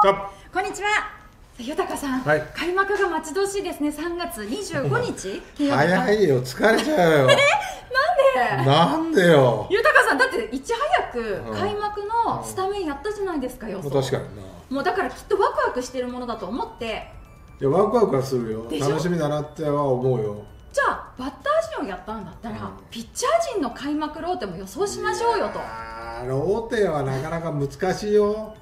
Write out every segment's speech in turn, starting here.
カこんにちは。豊さん、はい。開幕が待ち遠しいですね。3月25日。早いよ。疲れちゃうよ。なんで？なんでよ。豊さんだっていち早くうん。開幕のスタメンやったじゃないですか予想。確かにな。もうだからきっとワクワクしてるものだと思って。いやワクワクはするよ。楽しみだなっては思うよ。じゃあバッター陣をやったんだったら、うん。ピッチャー陣の開幕ローテも予想しましょうよと。あローテはなかなか難しいよ、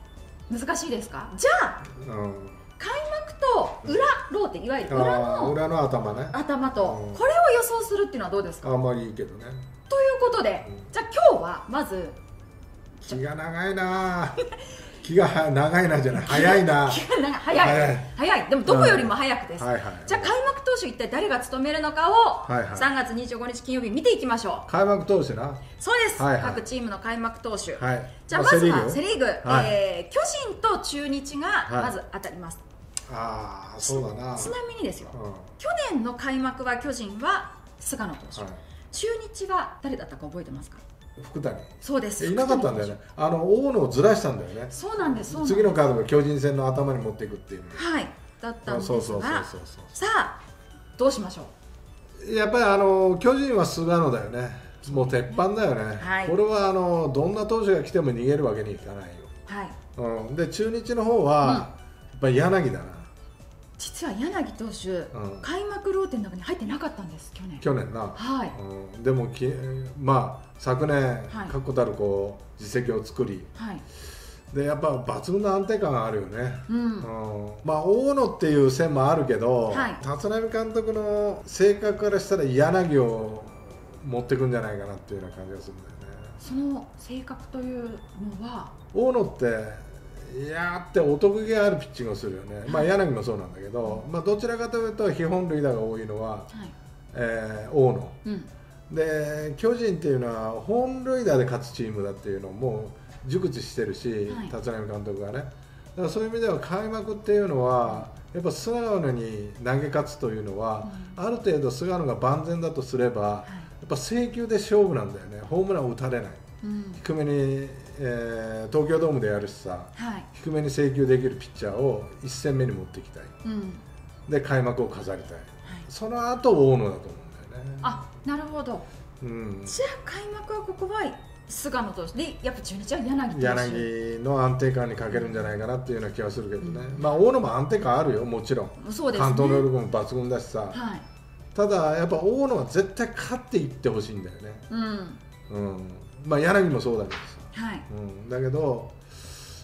難しいですか？じゃあうん、開幕と裏ローテいわゆる裏の裏の頭ね。頭とうん。これを予想するっていうのはどうですか、あんまりいいけどね。ということで、うん。じゃあ今日はまず気が長いな 気がは長いなじゃない。早いな。気が長い。早い。早い。早い。でもどこよりも早くです、はいはい。じゃあ開幕投手一体誰が務めるのかをはいはい。3月25日金曜日見ていきましょう。開幕投手な。そうです、はいはい。各チームの開幕投手、はい。じゃあまずはセリーグはい。えー巨人と中日がはい。まず当たります、ああそうだな。ちなみにですよ、うん。去年の開幕は巨人は菅野投手、はい中日は誰だったか覚えてますか？福谷。そうです。いなかったんだよね。あの大野をずらしたんだよね。そうなんです次のカードが巨人戦の頭に持っていくっていうはいだったんですが。そうそうそうそうそうさあどうしましょう？やっぱりあの巨人は菅野だよね。もう鉄板だよね、はい。これはあのどんな投手が来ても逃げるわけにいかないはい。よ、うん、で中日の方は、やっぱり柳だな実は柳投手、うん。開幕ローテの中に入ってなかったんです去年。去年な、はい。うん、でもきまあ昨年はい。確固たるこう実績を作り。はい。でやっぱ抜群の安定感があるよね、うん。うん。まあ大野っていう線もあるけど、はい。立浪監督の性格からしたら柳を持ってくんじゃないかなっていうような感じがするんだよね。その性格というのは？大野っていやーってお得意があるピッチングをするよね、まあ柳もそうなんだけど、まあ、どちらかというと非本塁打が多いのは、はい。えー大野。うん。で巨人っていうのは本塁打で勝つチームだっていうのをもう熟知してるし、はい。立浪監督がね。だからそういう意味では開幕っていうのはやっぱ菅野に投げ勝つというのは、ある程度菅野が万全だとすれば、やっぱ制球で勝負なんだよね。ホームランを打たれない。うん低めに、えー東京ドームでやるしさはい。低めに制球できるピッチャーを1戦目に持っていきたい。うん。で開幕を飾りたい。はい。その後大野だと思うんだよね。あなるほど。うん、じゃあ開幕はここは菅野投手でやっぱ中日は柳投手。柳の安定感に欠けるんじゃないかなっていうような気がするけどね、まあ大野も安定感あるよもちろん。そうですね。関東能力も抜群だしさ、はい。ただやっぱ大野は絶対勝っていってほしいんだよね、うん。うん、まあ柳もそうだけどさ、はい。うん、だけど、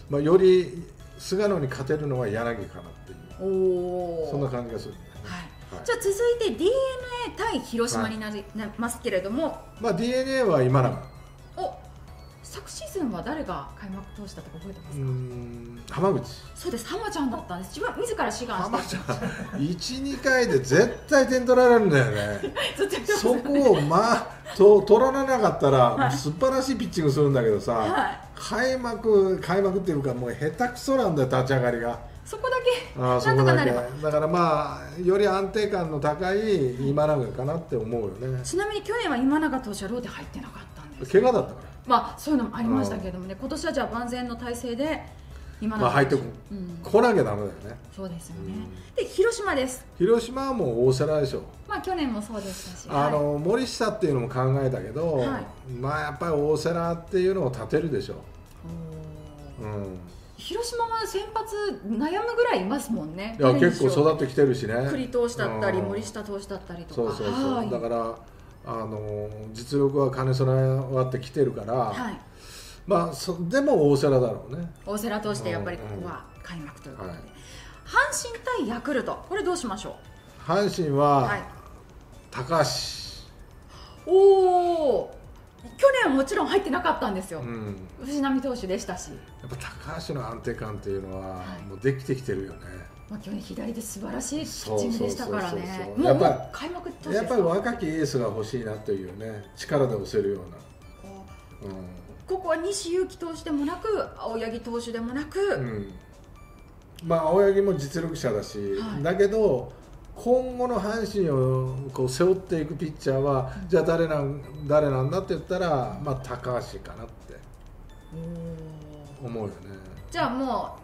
まあ、より菅野に勝てるのは柳かなっていう。おおそんな感じがするんだよね、はい。はい。じゃあ続いて d n a 対広島になり、なますけれども。まあ、d n a は今永。お昨シーズンは誰が開幕投手だったか覚えてますうか、ん。浜口。そうです。浜ちゃんだったんです。自分自ら志願浜して。ちゃん。12回で絶対点取られるんだよね。そこをまあと取らなかったら、はい。素晴らしいピッチングするんだけどさ、はい。開幕開幕っていうかもう下手くそなんだよ立ち上がりが。そこだけ？ああそことだけ。だからまあより安定感の高い今永かなって思うよね。ちなみに去年は今永投手はローテ入ってなかったんです怪我だったかまあそういうのもありましたけれどもね今年はじゃあ万全の体制で今まあ入ってこなきゃダメだよね。そうですよね。うん。で広島です。広島はもう大瀬良でしょ。まあ去年もそうでしたしあの、はい。森下っていうのも考えたけど、はい。まあやっぱり大瀬良っていうのを立てるでしょ、おー。うん、広島も先発悩むぐらいいますもんね。いや結構育ってきてるしね。栗投手だったりうん。森下投手だったりとか。そうそうそう、はい。だからあの実力は兼ね備わってきてるから、はいまあそでも大瀬良だろうね。大瀬良投手でやっぱりここは開幕ということで、はい。阪神対ヤクルト。これどうしましょ阪神うは、はい。高橋、おお去年はもちろん入ってなかったんですよ、うん、藤浪投手でしたし、やっぱ高橋の安定感っていうのは、はい。もうできてきてるよね。まあ、去年左で素晴らしいピッチングでしたからね。もうやっぱりもう開幕投手やっぱり若きエースが欲しいなというね力で押せるような、ここは西勇輝投手でもなく青柳投手でもなく、うん。うん、まあ青柳も実力者だし、はい。だけど今後の阪神をこう背負っていくピッチャーは、じゃあ誰なん誰なんだって言ったら、まあ、高橋かなって思うよね。じゃあも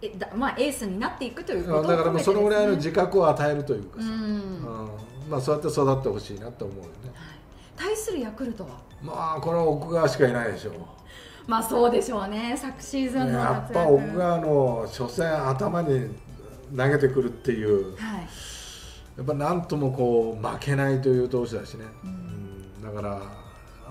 うえだまあ、エースになっていくということをだからもうそのぐらいの自覚覚を与えるというかさ、うん。うん。まあ、そうやって育ってほしいなと思うよね対するヤクルトは？まあこれは奥川しかいないでしょう。まあそうでしょうね。昨シーズンのやっぱ奥川の初戦頭に投げてくるっていう。はい。やっぱなんともこう負けないという投手だしね、うん。うん。だから、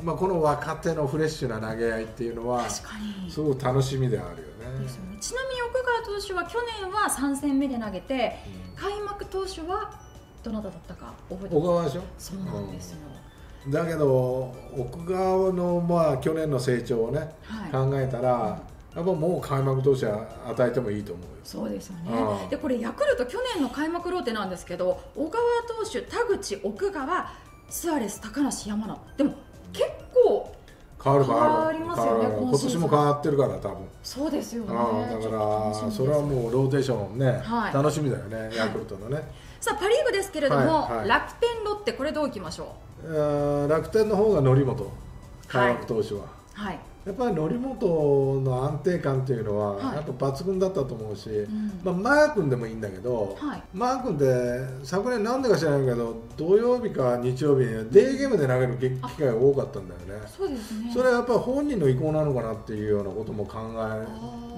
まあ、この若手のフレッシュな投げ合いっていうのは確かに。すごく楽しみであるよね。ね。ちなみに奥川投手は去年は3戦目で投げて開幕投手はどなただったか覚えてます小川でしょ？そうなんですよ、だけど奥川のまあ去年の成長をね、はい。考えたらやっぱもう開幕投手は与えてもいいと思うよ。そうですよね。うんでこれヤクルト去年の開幕ローテなんですけど小川投手田口奥川スアレス高梨山名でも結構変わる変わる変わりますよね今年も変わってるから多分。そうですよね。うんだからそれはもうローテーションね、はい。楽しみだよねヤクルトのね、さあパ・リーグですけれども、はいはい。楽天ロッテこれどういきましょえー楽天の方が則本開幕投手は、うはい。やっぱり則本の安定感っていうのは、はい。やっぱ抜群だったと思うし、ん。まあ、マー君でもいいんだけど、はい。マー君って昨年なんでか知らないけど土曜日か日曜日にデーゲームで投げる機機会が多かったんだよね。そうですね。それはやっぱり本人の意向なのかなっていうようなことも考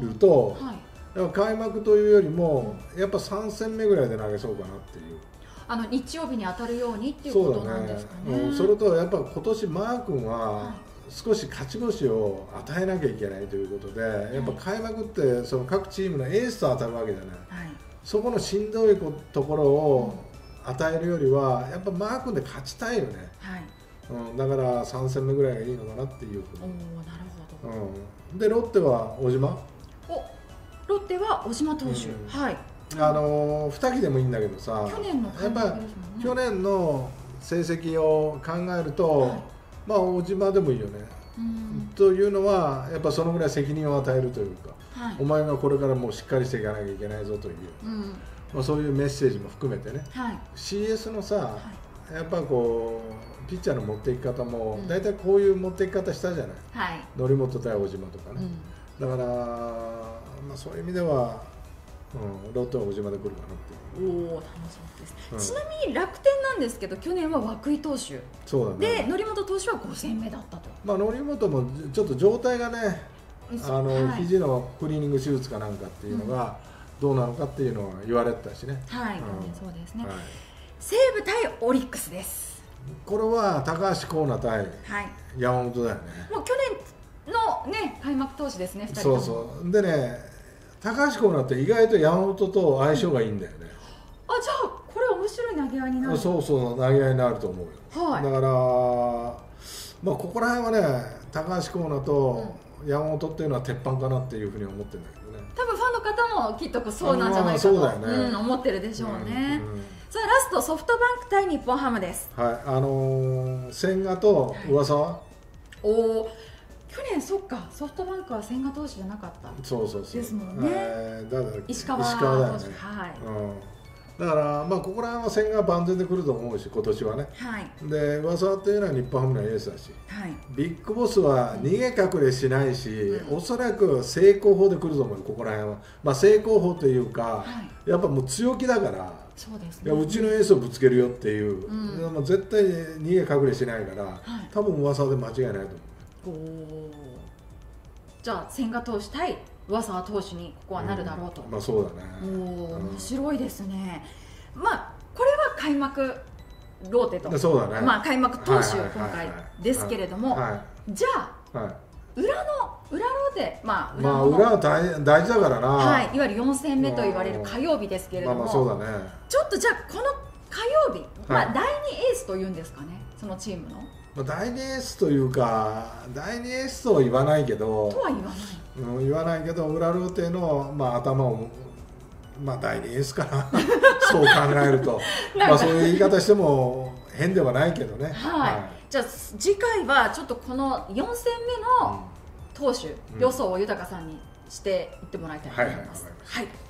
えると、はい、やっぱ開幕というよりもやっぱ3戦目ぐらいで投げそうかなっていうあの日曜日に当たるようにっていうことなんですかね。うん、それとやっぱ今年マー君はは少し勝ち星を与えなきゃいけないということで、やっぱ開幕ってその各チームのエースと当たるわけじゃない。はい。そこのしんどいこところを与えるよりはやっぱマー君で勝ちたいよね、はい。うん、だから3戦目ぐらいがいいのかなっていうふうおおに、なるほど、うん、でロッテは小島？おロッテは小島投手、うん。はいあのー、2期でもいいんだけどさ去年のやっぱ去年の成績を考えると、はい。まあ小島でもいいよね、うん。というのはやっぱそのぐらい責任を与えるというか、はい。お前がこれからもうしっかりしていかなきゃいけないぞという、うん。まあ、そういうメッセージも含めてね。はい。CS のさ、やっぱこうピッチャーの持っていき方もうん。大体こういう持っていき方したじゃない。はい、則本対小島とかね、うん、だから、まあ、そういう意味では、うん、ロッテは小島で来るかなっておお楽しみです、うん。ちなみに楽天なんですけど去年は涌井投手。そうだでね則本投手は5戦目だったと。まあ、則本もちょっと状態がねあの、はい、肘のクリーニング手術かなんかっていうのがどうなのかっていうのは言われてたしね、はい、うん。そうですね、はい、西武対オリックスです。これは高橋光成対はい。山本だよね。もう去年のね開幕投手ですね2人とそもうそう。でね高橋光成って意外と山本と相性がいいんだよね、あじゃあこれ面白い投げ合いになる。そうそう投げ合いになると思うよ、はい。だから、まあ、ここら辺はね高橋光成と山本っていうのは鉄板かなっていうふうに思ってるんだけどね。多分ファンの方もきっとそうなんじゃないかと、あまあそうだよね。ん、思ってるでしょうね、うんうん。さあラストソフトバンク対日本ハムです。はいあのー千賀と噂は、おお去年そっかソフトバンクは千賀投手じゃなかった。そうそうそう。ですもんね。えー誰だっけ？石川石川だよねはい、うん、だからまあここら辺は千賀万全で来ると思うし今年はね。はい。で噂っていうのは日本ハムのエースだし。はい。ビッグボスは逃げ隠れしないし、うん。おそらく成功法で来ると思うよここら辺は、まあ、成功法というか、はやっぱもう強気だからそうですね。いやうちのエースをぶつけるよっていう、うん。絶対逃げ隠れしないから、い。多分噂で間違いないと思うおおじゃあ千賀投手対上沢投手にここはなるだろうと、まあそうだおね。おうん。面白いですね。まあこれは開幕ローテと。でそうだね。まあ開幕投手今回ですけれども。はじゃあい、はい。裏の裏ローテまあまあの裏は大大事だからな、はい、いわゆる4戦目と言われる火曜日ですけれども、まあまあそうだね。ちょっとじゃあこの火曜日、まはい。あ、第2エースというんですかね。そのチームのまあ、第二エースというか第二エースとは言わないけどとは言わない。うん、言わないけど裏ローテの、まあ、頭を、まあ、第二エースかな そう考えると。まあそういう言い方しても変ではないけどね。はい、じゃあ次回はちょっとこの4戦目の投手、うん。予想を豊さんにしていってもらいたいと思います。はいはい。はい